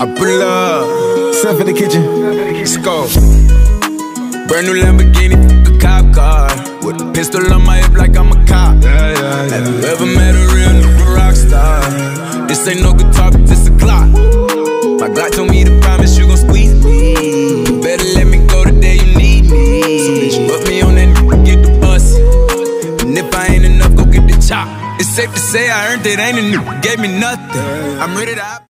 I pull up, step in the kitchen. let's go. Brand new Lamborghini, a cop car. With a pistol on my hip like I'm a cop. Yeah, yeah, Have you ever met a real nigga rock star? This ain't no guitar, but this a Glock. My Glock told me to promise you gon' squeeze me. Better let me go the day you need me. So bitch, put me on that nigga, get the bus. And if I ain't enough, go get the chop. It's safe to say I earned it, ain't a nigga gave me nothing. I'm ready to.